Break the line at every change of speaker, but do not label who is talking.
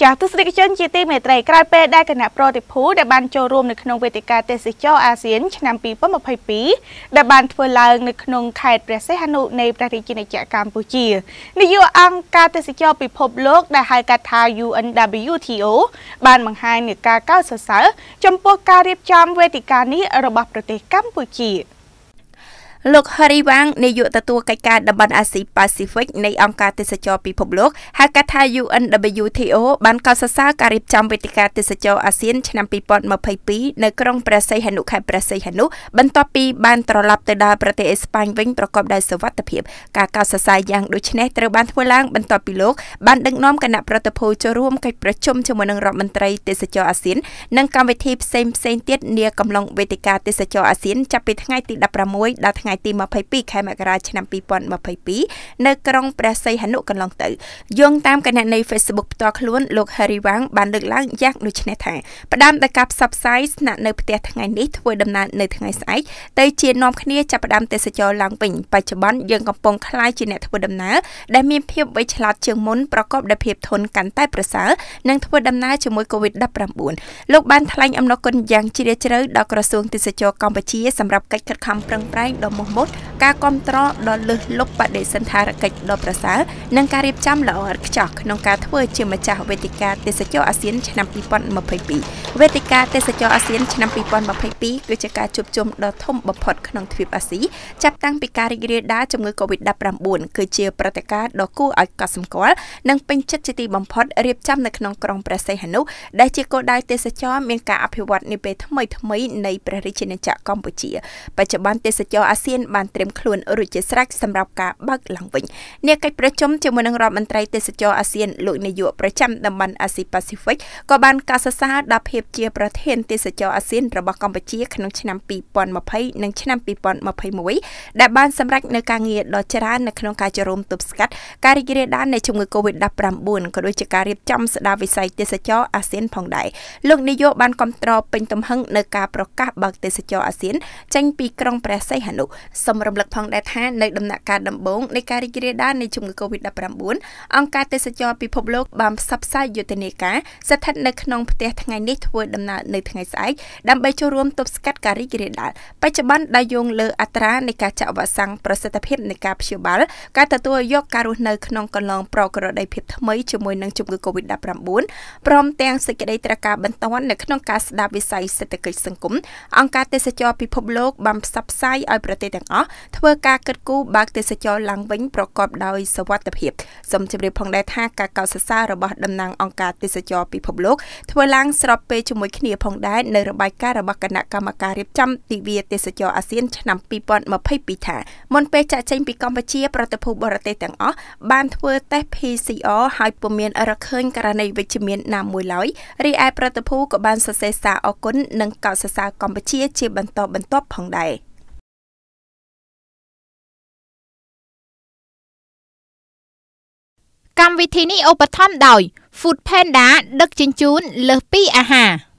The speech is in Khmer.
ចាទស្សនិកជនជាទីមេត្រីក្រោយពេលដែលគណៈប្រតិភូដែលបានចូលរួមនៅក្នុងវេទិកាទេសចរអាស៊ានឆ្នាំ2022ដែលបានធ្វើឡើងនៅក្នុងខេត្តព្រះសីហនុនៃព្រះរាជាណាចក្រកម្ពុជានាយកអង្គការទេសចរពិភពលោកដែលហៅកាត់ថា UNWTO បានបង្ហាញនូវការកោតសរសើរចំពោះការរៀបចំវេទិកានេះរបស់ប្រទេសកម្ពុជា។
លោក Harry Wang នាយកទទួលកិច្ចការតំបន់អាស៊ីប៉ាស៊ីហ្វិកនៃអង្គការទេសចរពិភពលោកហៅកាត់ថា UNWTO បានកោតសរសើរការរៀបចំវេទិកាទេសចរអាស៊ានឆ្នាំ2022នៅក្រុងព្រះសីហនុខេត្តព្រះសីហនុបន្ទាប់ពីបានត្រឡប់ទៅដល់ប្រទេសអេស្ប៉ាញវិញប្រកបដោយសុវត្ថិភាពការកោតសរសើរយ៉ាងដូចនេះត្រូវបានធ្វើឡើងបន្ទាប់ពីលោកបានដឹកនាំគណៈប្រតិភូចូលរួមកិច្ចប្រជុំជាមួយនឹងរដ្ឋមន្ត្រីទេសចរអាស៊ាននិងកម្មវិធីផ្សេងផ្សេងទៀតនាកំឡុងវេទិកាទេសចរអាស៊ានចាប់ពីថ្ងៃទី16ដល់ថ្ងៃថ្ងៃទី22ខែមករាឆ្នាំ2022នៅក្រុងព្រះសីហនុកន្លងទៅយោងតាមគណនី Facebook ផ្ទាល់ខ្លួនលោក Harry Wang បានលើកឡើងយ៉ាងដូចនេះថាផ្ដើមដោយការផ្សព្វផ្សាយស្នាក់នៅផ្ទះថ្ងៃនេះធ្វើដំណើរនៅថ្ងៃស្អែកទៅជានាំគ្នាចាប់ផ្ដើមទេសចរឡើងវិញបច្ចុប្បន្នយើងកំពុងក្លាយជាអ្នកធ្វើដំណើរដែលមានភាពវៃឆ្លាតជាងមុនប្រកបដោយភាពធន់កាន់តែប្រសើរនិងធ្វើដំណើរជាមួយ COVID-19 លោកបានថ្លែងអំណរគុណយ៉ាងជ្រាលជ្រៅដល់ក្រសួងទេសចរកម្ពុជាសម្រាប់កិច្ចខិតខំប្រឹងប្រែងដ៏មោះមុតការគ្រប់គ្រងដ៏លើសលប់បដិសន្ធារកិច្ចដ៏ប្រសើរនិងការរៀបចំល្អឥតខ្ចោះក្នុងការធ្វើជាម្ចាស់វេទិកាទេសចរអាស៊ានឆ្នាំ2022វេទិកាទេសចរអាស៊ានឆ្នាំ2022គឺជាការជួបជុំដ៏ធំបំផុតក្នុងទ្វីបអាស៊ីចាប់តាំងពីការរីករាលដាលជំងឺ Covid-19 គឺជាព្រឹត្តិការណ៍ដ៏គួរឲ្យកត់សម្គាល់និងពេញចិត្តជាទីបំផុតរៀបចំនៅក្នុងក្រុងព្រះសីហនុដែលជាគោលដៅទេសចរមានការអភិវឌ្ឍនាពេលថ្មីថ្មីនៃព្រះរាជាណាចក្រកម្ពុជាបច្ចុប្បន្នទេសចរអាស៊ានបានត្រៀមខ្លួនរួចជាស្រេចសម្រាប់ការបើកឡើងវិញនាកិច្ចប្រជុំជាមួយនឹងរដ្ឋមន្ត្រីទេសចរអាស៊ានលោកនាយកប្រចាំតំបន់អាស៊ីប៉ាស៊ីហ្វិកក៏បានកោតសរសើរដល់ភាពជាប្រធានទេសចរអាស៊ានរបស់កម្ពុជាក្នុងឆ្នាំ2020និងឆ្នាំ2021ដែលបានសម្រេចនៅការងារដ៏ច្រើននៅក្នុងការចូលរួមទប់ស្កាត់ការរីករាលដាលនៃជំងឺ Covid-19 ក៏ដូចជាការរៀបចំស្ដារវិស័យទេសចរអាស៊ានផងដែរលោកនាយកបានគ្រប់គ្រងពេញទំហឹងនៅការប្រកាសបើកទេសចរអាស៊ានចេញពីក្រុងព្រះសីហនុសូមរំលឹកផងដែរថានៅដំណាក់កាលដំបូងនៃការរីករាលដាលនៃជំងឺ Covid-19 អង្គការទេសចរពិភពលោកបានផ្សព្វផ្សាយយុទ្ធនាការស្ថិតនៅក្នុងផ្ទះថ្ងៃនេះធ្វើដំណើរនៅថ្ងៃស្អែកដើម្បីចូលរួមទប់ស្កាត់ការរីករាលដាលបច្ចុប្បន្នដែលយោងលើអត្រានៃការចាក់វ៉ាក់សាំងប្រសិទ្ធភាពនៃការព្យាបាលការទទួលយកការរស់នៅក្នុងកន្លងប្រក្រតីភាពថ្មីជាមួយនឹងជំងឺ Covid-19 ព្រមទាំងសេចក្តីត្រូវការបន្ទាន់នៅក្នុងការស្ដារវិស័យសេដ្ឋកិច្ចសង្គមអង្គការទេសចរពិភពលោកបានផ្សព្វផ្សាយឲ្យប្រទេសទាំងអស់ធ្វើការកិត្តគូបើកទេសចរឡើងវិញប្រកបដោយសវត្ថិភាពសូមជម្រាបផងដែរថាការកោតសរសើររបស់តំណាងអង្គការទេសចរពិភពលោកធ្វើឡើងស្របពេលជាមួយគ្នាផងដែរនៅរបាយការណ៍របស់គណៈកម្មការរៀបចំទិវាទេសចរអាស៊ានឆ្នាំ2022ថាមុនពេលចាក់ចេញពីកម្ពុជាប្រតិភូបរទេសទាំងអស់បានធ្វើតេស្ត PCR ហើយពុំមានរកឃើញករណីវិជ្ជមានណាមួយឡើយរីឯប្រតិភូក៏បានសរសេរសារអគុណនិងកោតសរសើរកម្ពុជាជាបន្តបន្ទាប់ផងដែរ។
កម្មវិធីនេះឧបត្ថម្ភដោយ Food Panda ដឹកជញ្ជូនលើសពីអាហារ។